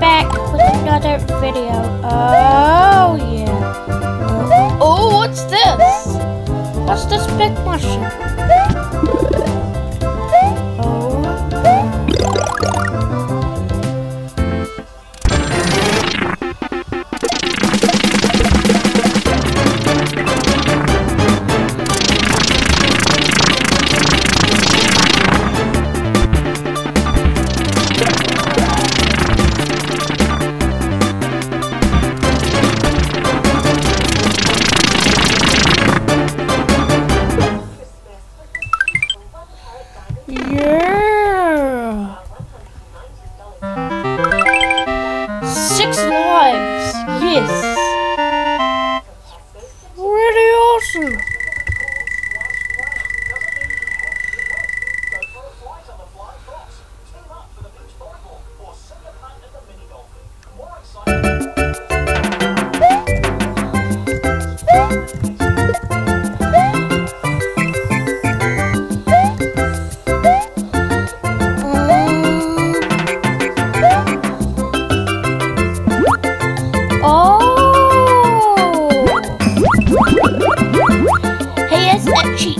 back with another video. Oh, yeah. Oh, what's this? What's this big mushroom? Six lives. Yes.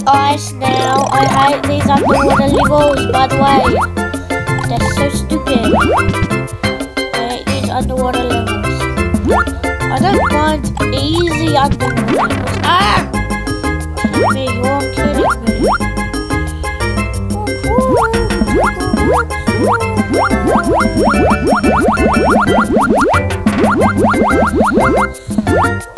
Eyes now. I hate these underwater levels, by the way. They're so stupid. I hate these underwater levels. I don't mind easy underwater levels. Ah! Kidding me, you're kidding me. Seriously,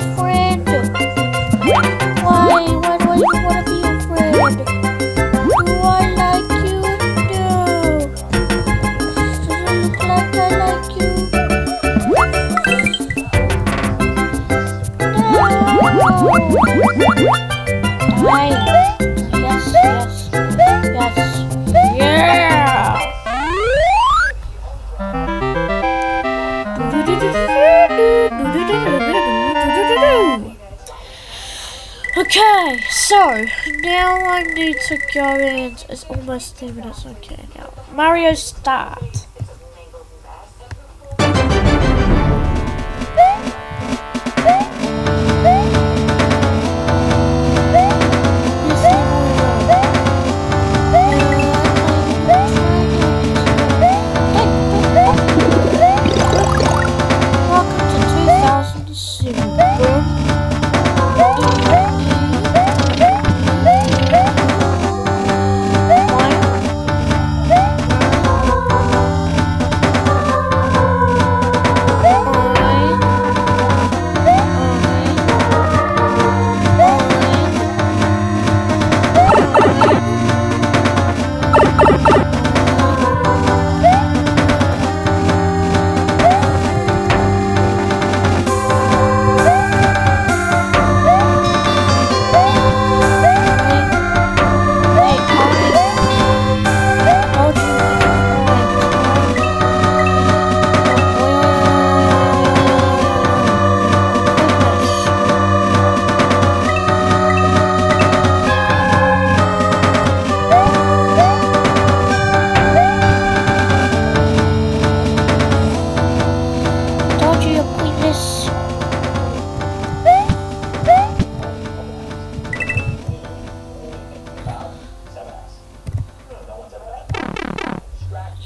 Okay, so now I need to go in. It's almost 10 minutes. Okay, now Mario start.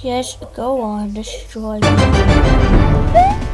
Yes, go on, destroy me.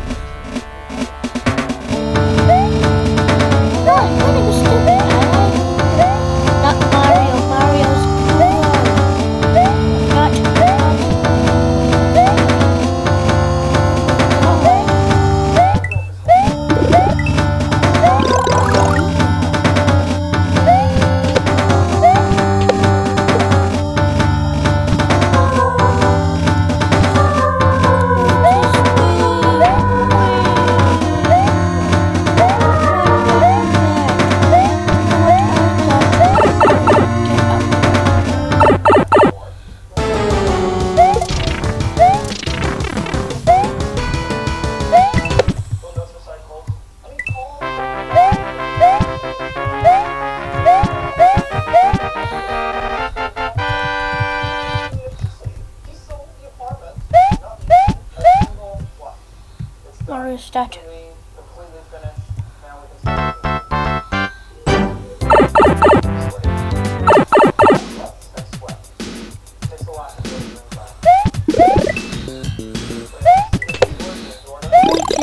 Mario statue.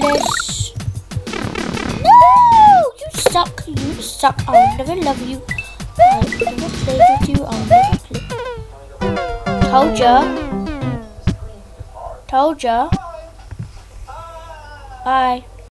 This. You suck. You suck. I never love you. I'll never play with you. I'll never. Told ya. Told ya. Bye.